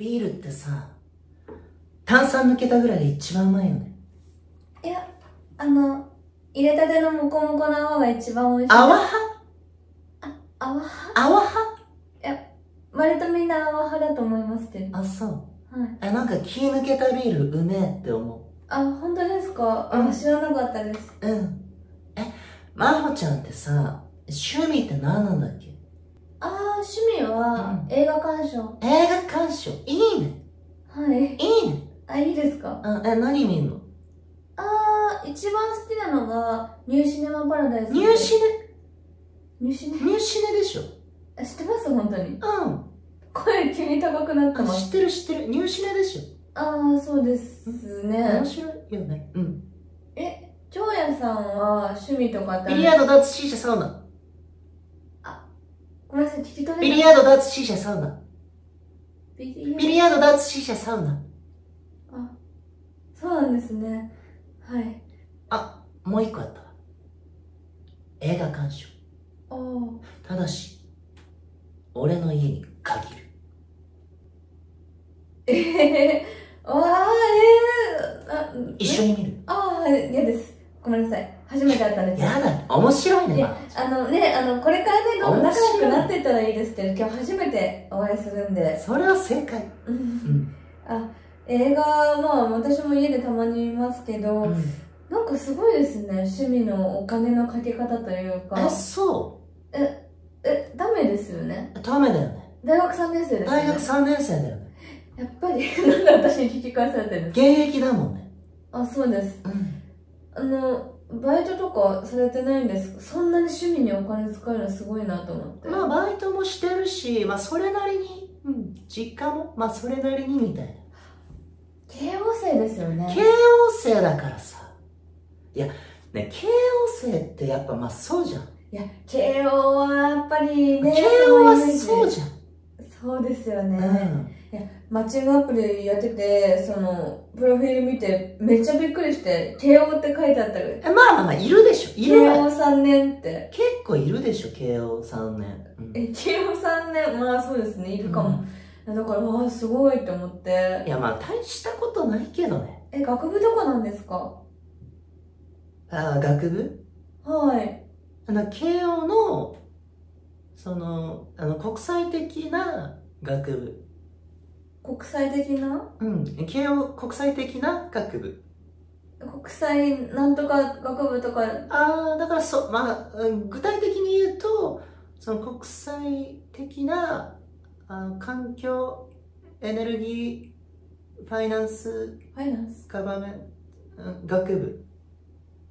ビールってさ、炭酸抜けたぐらいで一番うまいよね。いや、あの、入れたてのモコモコの泡が一番美味しい。泡派？泡派？泡派？割とみんな泡派だと思いますけど。あ、そう。はい。え、なんか気抜けたビールうめえって思あ、本当ですか、うんあ、知らなかったです。う。うん。え、まほちゃんってさ、趣味って何なんだっけ？あー、趣味はうん映画鑑賞。映画鑑賞？いいね。はい。いいね。あ、いいですか？うん、え、何見んの？あー、一番好きなのが、ニューシネマパラダイス。ニューシネ？ニューシネ？ニューシネでしょあ知ってます？本当に。うん。声急に高くなってあます。知ってる知ってる。ニューシネでしょあー、そうですね面。白いよね。うん。え、長屋さんは趣味とかってある？ビリヤード、ダーツ、シーシャ、サウナ。さい、聞き取れない。ビリヤード、ダーツ、シーシャ、サウナ。ビリヤードダーツ、シーシャ、サウナ。あ、そうなんですね。はい。あ、もう一個あったわ。映画鑑賞。ただし、俺の家に限る。えへへ。わー、えー、あ、一緒に見る。あー、嫌です。ごめんなさい。初めて会ったんです。やだ、面白いね、あのね、あの、これからね、どんどん仲良くなっていったらいいですけど、今日初めてお会いするんで。それは正解。う。うんん。あ、映画、まあ、私も家でたまに見ますけど、うん、なんかすごいですね。趣味のお金のかけ方というかえ、。そえ、ダメですよね。うダメだよね。大学3年生ですよね。大学3年生だよね。やっぱり、なんで私に聞き返されてるんです現役だもんね。かあ、そうです。うん。あの、バイトとかされてないんですかそんなに趣味にお金使えるのすごいなと思って。まあ、バイトもしてるし、まあ、それなりに、うん、実家も、まあ、それなりにみたいな。慶応生ですよね。慶応生だからさ。いや、ね、慶応生ってやっぱまあそうじゃん。いや、慶応はやっぱりね、慶応はそうじゃん。そうですよね。うん。マッチングアプリやってて、その、プロフィール見て、めっちゃびっくりして、慶応って書いてあったから、えまあまあまあ、いるでしょ。い慶応るわ。3年って。結構いるでしょ、慶応3年。うんえ、慶応3年、まあそうですね、いるかも。だから、わあ、すごいって思ってい。やまあ、大したことないけどね。え、学部どこなんですか？ああ、学部？はい。あの、慶応の、その、あの、国際的な学部。国際的な？うん。慶応国際的な学部。国際なんとか学部とか、ああ、だからそ、まあ、うん具体的に言うと、その国際的な、あの、環境、エネルギー、ファイナンス、ファイナンス？ガバメン学部。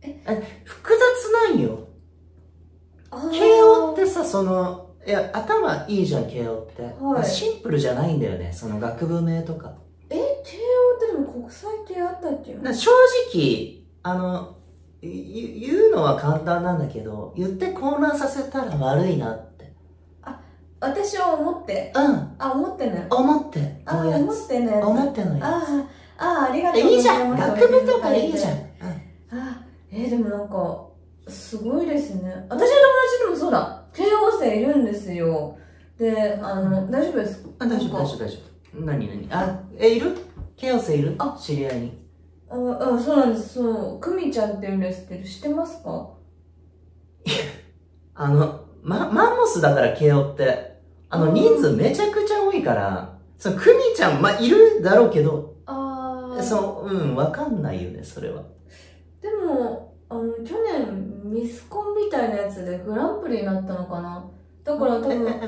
え？複雑なんよ。あ慶応ってさ、その、いや、頭いいじゃん、慶応って。はいシンプルじゃないんだよね、その学部名とか。え、慶応ってでも国際ってあったっけ？正直、あの、い言うのは簡単なんだけど、言って混乱させたら悪いなって。私は思って。うん。あ、思ってね。思ってあ、思っつ。てね。思ってのやあーあー、ありがつ。とうございます。えいいじゃん。学部とかいいじゃん。ん。うんあ、えーでもなんか、すごいですね。私の友達でもそうだ。慶応生いるんですよ。で、あの、大丈夫ですか？あ、大丈夫、大丈夫、大丈夫。何、何？あ、え、いる？ケオセいる？あ知り合いに。あ、あそうなんです。そう。久美ちゃんって言うんですけど、知ってますか？あの、ま、マンモスだから慶応って、あの、うん人数めちゃくちゃ多いから、その、クミちゃん、ま、いるだろうけど、ああ。そう、うん、わかんないよね、それは。でも、あの、去年、ミスコンみたいなやつでグランプリになったのかな？だから多分、え、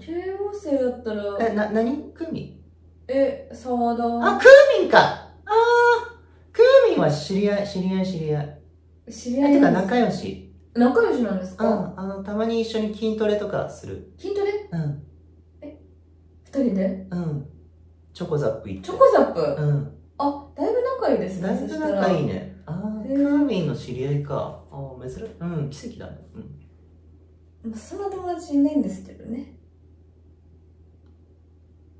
慶応生だったら、え、え、な、なにクミ？え、沢田。あ、クーミンかあー、クーミンは知り合い、知り合い、知り合い。え、知り合いてか仲良し？仲良しなんですか？うん、あの、たまに一緒に筋トレとかする。筋トレ？うん、二人で？うん。チョコザップ行って。チョコザップ、うん。あ、だいぶ仲いいですね。だいぶ仲いいね。あー、クーミンの知り合いか。あー、珍しい。うん、奇跡だね。うん。まあそんな友達いないんですけどね。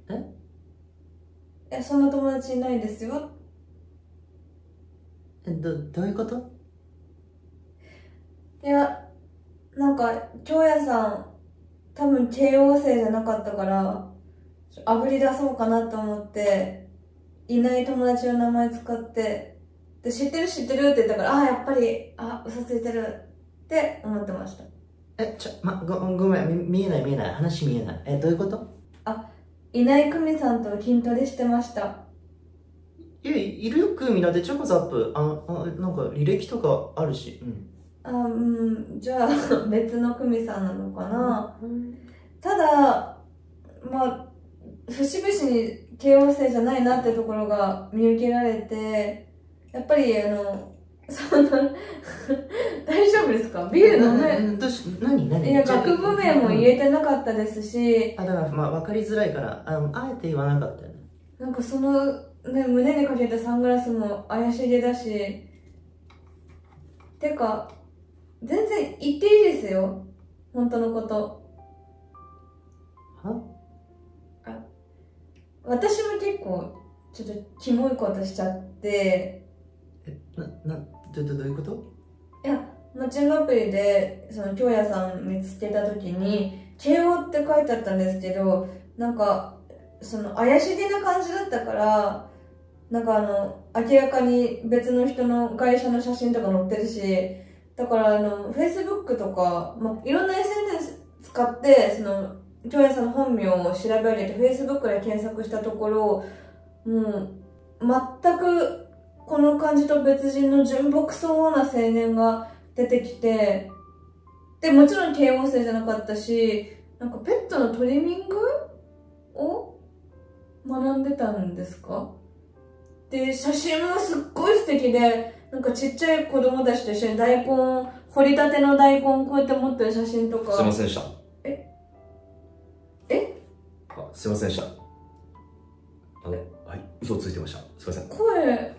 え？え、そんな友達いないですよ。え、ど、どういうこと？いや、なんか、京也さん、多分慶応生じゃなかったから、あぶり出そうかなと思って、いない友達の名前使って、で、知ってる知ってるって言ったから、ああ、やっぱり、あ、嘘ついてるって思ってました。え、ちょ、ま、ごごめん、み見えない見えない。話見えない。え、どういうこと？いない久美さんと筋トレしてました。いや、いるよ、クーミだってチョコザップ、あ、あなんか履歴とかあるし。うん。あ、うん、じゃあ、別の久美さんなのかな。ただ、まあ、節々に慶応生じゃないなってところが見受けられて、やっぱり、あの、そんな、大丈夫ですか？ビール飲め、めどうし、何何？いや、学部名も言えてなかったですし、あ、だから、まあ、わかりづらいから、あの、あえて言わなかったよね。なんかその、ね、胸にかけたサングラスも怪しげだし、てか、全然言っていいですよ。本当のこと。は？私も結構、ちょっとキモいことしちゃって、え、な、な、ど、どどういうこと？いや、マッチングアプリで、その、京也さん見つけたときに、慶応って書いてあったんですけど、なんか、その、怪しげな感じだったから、なんかあの、明らかに別の人の会社の写真とか載ってるし、だからあの、Facebook とか、まあ、いろんな SNS 使って、その、京也さんの本名を調べ上げて、Facebook で検索したところ、もう、全く、この感じと別人の純朴そうな青年が出てきて、で、もちろん慶応生じゃなかったし、なんかペットのトリミングを学んでたんですか？で、写真もすっごい素敵で、なんかちっちゃい子供たちと一緒に大根、掘りたての大根こうやって持ってる写真とか。すいませんでした。え？え？あ、すいませんでした。あの、はい、嘘をついてました。すいません。声、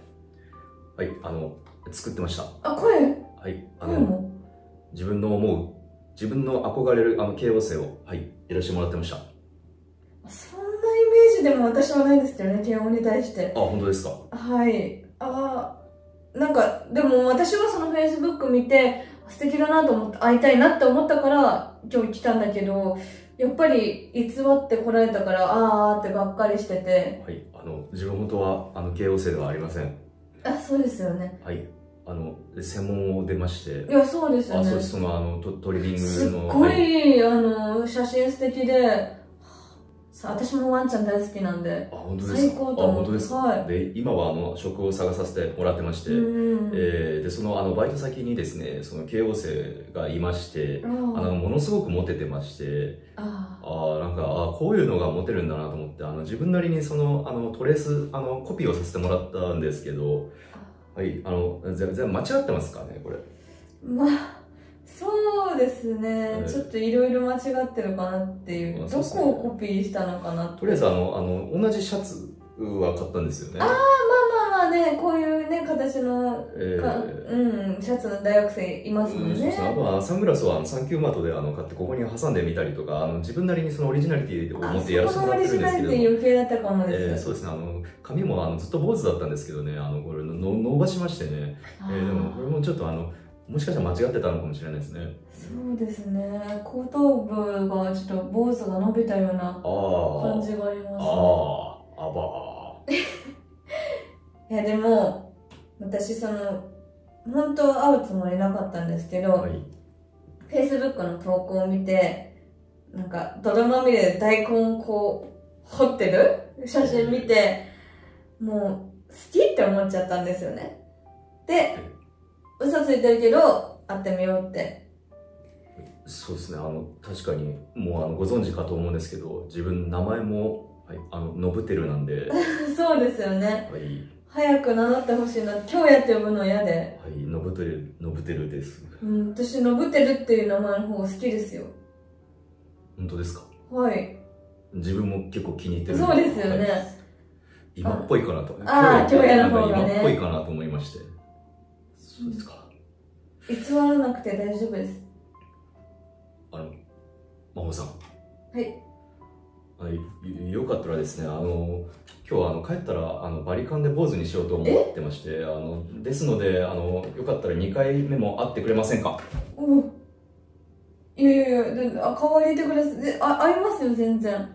はい、あの、作ってました。あ、声、はい、あの、自分の思う、自分の憧れる、あの、慶応生を、はい、やらせてもらってました。あ、そんなイメージでも私はないですけどね、慶応に対して。本当ですか？はい。あーなんか、でも私はその Facebook 見て、素敵だなと思って会いたいなって思ったから今日来たんだけど、やっぱり偽って来られたから、あーってがっかりしてて。はい、あの、自分本当は、あの、慶応生ではありません。あ、そうですよね。はい、あの、専門を出まして、いや、そうですよあ、ね。そうです、その、あの、トトリリンすっグの、ごはいい、あの、写真素敵で、さ私もワンちゃん大好きなんで、あ、本当ですか？最高と思ってですか、はい。で、今は、あの、職を探させてもらってまして、うん。えーで、その、あの、バイト先にですね、その、慶応生がいまして、ああの、ものすごくモテてまして、あああ、なんか、あーこういうのがモテるんだなと思って、あの、自分なりにその、あの、トレース、あの、コピーをさせてもらったんですけど、はい、あの、全然間違ってますかね、これ？まあ、そうですね、ええ。ちょっといろいろ間違ってるかなっていう、どこをコピーしたのかなとりあえず、あの、あの、同じシャツは買ったんですよね。まあまあね、こういうね、形の、えかーうん、シャツの大学生いますもうんん、そう。ね。あとは、サングラスは、あの、サンキューマートで、あの、買って、ここに挟んでみたりとか、あの、自分なりにそのオリジナリティを持あってやらせてもらってるんですけどそこのオリジナリティ余計だったかもえーです。そうですね、あの、髪も、あの、ずっと坊主だったんですけどね、あの、これ、の伸ばしましてね、あえーでも、これもちょっと、あの、もしかしたら間違ってたのかもしれないですね。そうですね、後頭部がちょっと坊主が伸びたような。感じがあります、ね。ああ、あば いやでも私その本当は会うつもりなかったんですけど、ー。はい。Facebook の投稿を見てなんか泥まみれで大根をこう掘ってる？写真見てもう好きって思っちゃったんですよねで嘘ついてるけど会ってみようって。そうですね、あの、確かに、もう、あの、ご存知かと思うんですけど、自分、名前も、はい、あの、ノブテルなんで、は そうですよね。い、早く名乗ってほしいな。今日やって呼ぶの嫌で。はい、ノブテル、ノブテルです。うん私のぶてるっていう名前の方が好きですよ。本当ですか？はい。自分も結構気に入ってるんそうですよね、はい。今っぽいかなと。あー今日やる方がね。今っぽいかなと思いまして。そうですか。偽らなくて大丈夫です。あの、真帆さん。はい。あのよよかったらですね、あの、今日あの帰ったらあのバリカンで坊主にしようと思ってまして、あの、ですので、あの、よかったら2回目も会ってくれませんか？お。ういやいやいやであ顔入れてくださいであ合いますよ全然。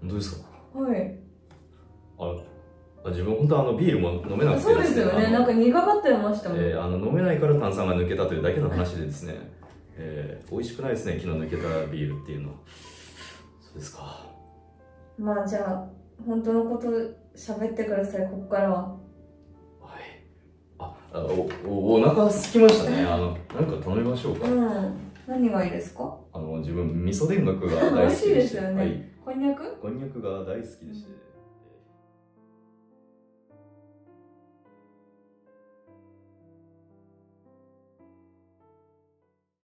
本当ですか？はい自分本当あのビールも飲めなくてそうですよね。なんか苦がってましたもん、えーあの飲めないから炭酸が抜けたというだけの話でですね、えー美味しくないですね。昨日抜けたビールっていうの。はそうですか。まあじゃあ本当のこと喋ってください。ここからは。はい。ああおおお腹空きましたね。あのなんか頼みましょうか。うん。何がいいですか？あの自分味噌田楽が大好きで美味しいですよね。はい、こんにゃく？こんにゃくが大好きでして、